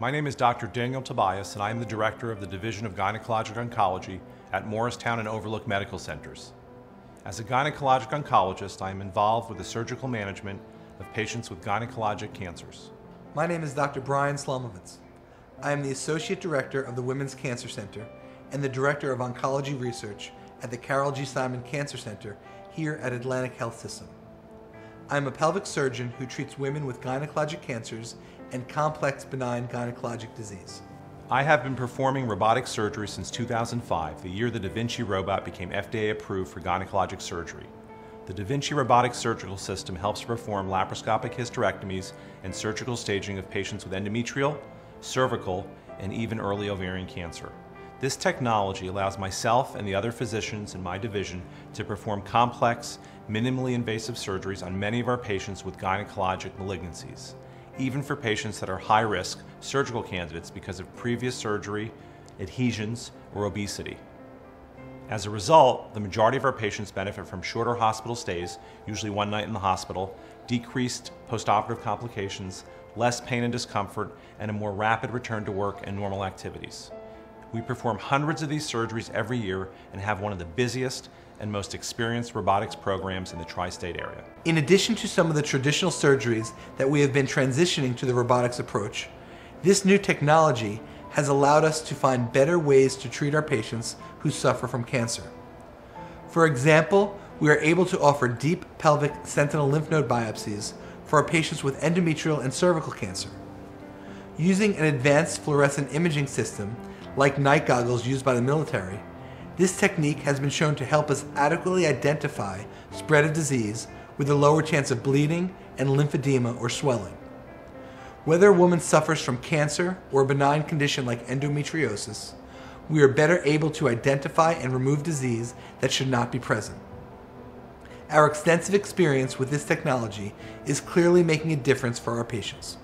My name is Dr. Daniel Tobias, and I am the director of the Division of Gynecologic Oncology at Morristown and Overlook Medical Centers. As a gynecologic oncologist, I am involved with the surgical management of patients with gynecologic cancers. My name is Dr. Brian Slomovitz. I am the Associate Director of the Women's Cancer Center and the Director of Oncology Research at the Carol G. Simon Cancer Center here at Atlantic Health System. I am a pelvic surgeon who treats women with gynecologic cancers and complex benign gynecologic disease. I have been performing robotic surgery since 2005, the year the Da Vinci robot became FDA approved for gynecologic surgery. The Da Vinci robotic surgical system helps perform laparoscopic hysterectomies and surgical staging of patients with endometrial, cervical, and even early ovarian cancer. This technology allows myself and the other physicians in my division to perform complex, minimally invasive surgeries on many of our patients with gynecologic malignancies, even for patients that are high risk surgical candidates because of previous surgery, adhesions, or obesity. As a result, the majority of our patients benefit from shorter hospital stays, usually one night in the hospital, decreased postoperative complications, less pain and discomfort, and a more rapid return to work and normal activities. We perform hundreds of these surgeries every year and have one of the busiest and most experienced robotics programs in the tri-state area. In addition to some of the traditional surgeries that we have been transitioning to the robotics approach, this new technology has allowed us to find better ways to treat our patients who suffer from cancer. For example, we are able to offer deep pelvic sentinel lymph node biopsies for our patients with endometrial and cervical cancer. Using an advanced fluorescent imaging system like night goggles used by the military, this technique has been shown to help us adequately identify spread of disease with a lower chance of bleeding and lymphedema or swelling. Whether a woman suffers from cancer or a benign condition like endometriosis, we are better able to identify and remove disease that should not be present. Our extensive experience with this technology is clearly making a difference for our patients.